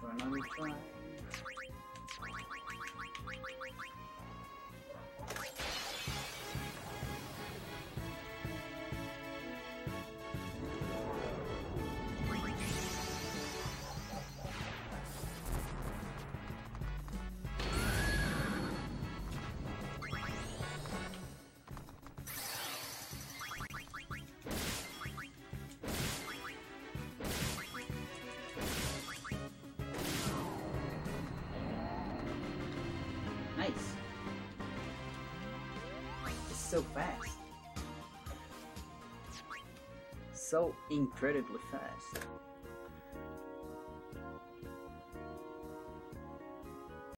for another try. Nice. It's so fast. So incredibly fast.